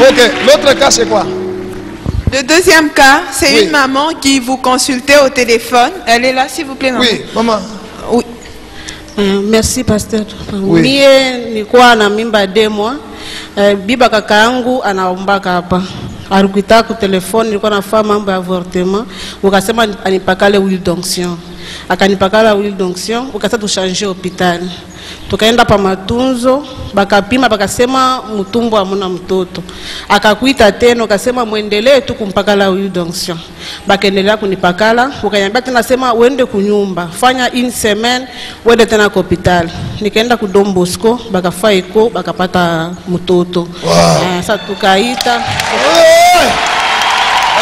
Ok, l'autre cas c'est quoi? Le deuxième cas, c'est Oui. une maman qui vous consultait au téléphone. Elle est là, s'il vous plaît, maman. Oui, maman. Oui. Uh, merci pastor. Oui. Mie nilikuwa na mimba demwa uh, biba kaka yangu anaombaka hapa alikuita ku telefone, nilikuwa nafaa mambo ya avortement, ukasema anipakale huile d'onction, akanipakala huile d'onction, ukasa tushanje hospitali, tukaenda pa matunzo, bakapima bakasema mtumbo hamuna mtoto, akakuita tena ukasema mwendelee tu kumpakala huile d'onction, bakaendelea kunipakala, ukaniambia tena sema uende kunyumba, fanya in semaine uende tena kwa hospitali. Nikaenda ku Don Bosco, bakafaa eko, bakapata mtoto. Wow. Ah, Sasa tukaita Hey!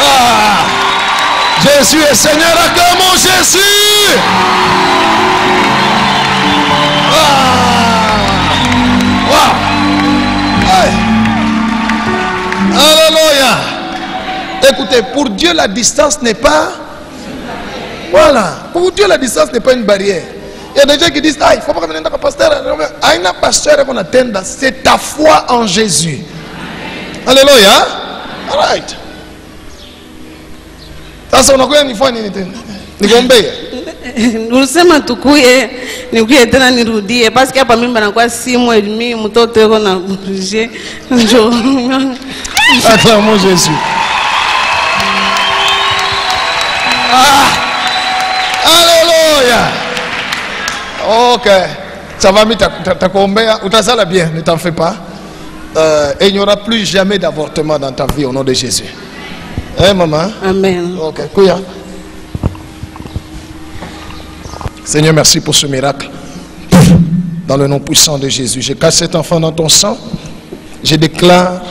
Ah. Jésus est Seigneur, acclamons Jésus. Ah. Alléluia. Écoutez, pour Dieu, la distance n'est pas. Voilà. Pour Dieu, la distance n'est pas une barrière. Il y a des gens qui disent, ah, il ne faut pas que je pasteur. Ah, il a pasteur qu'on attende. C'est ta foi en Jésus. Alléluia. All right. Sasa unakuja nifanye nini tena? Nikuombee? ulisema tukuye nikuye tena nirudie paske hapa mimba nakuwa simu elimi mtoto eko na bouge njo Acclamons Jésus. Ah. Alléluia. Ok. Ça va, takuombea. Utasala bien, ne t'en fais pas. Euh, et il n'y aura plus jamais d'avortement dans ta vie au nom de Jésus. Hein, maman? amen Ok, Kouya. Seigneur, merci pour ce miracle. Dans le nom puissant de Jésus, je casse cet enfant dans ton sang. Je déclare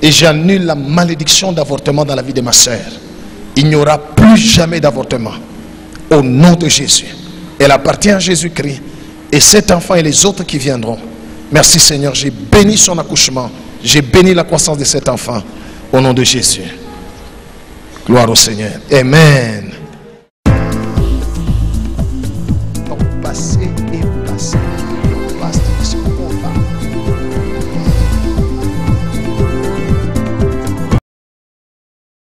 et j'annule la malédiction d'avortement dans la vie de ma sœur. Il n'y aura plus jamais d'avortement. Au nom de Jésus. Elle appartient à Jésus-Christ. Et cet enfant et les autres qui viendront. Merci Seigneur, j'ai béni son accouchement. J'ai béni la croissance de cet enfant. Au nom de Jésus. Gloire au Seigneur. Amen.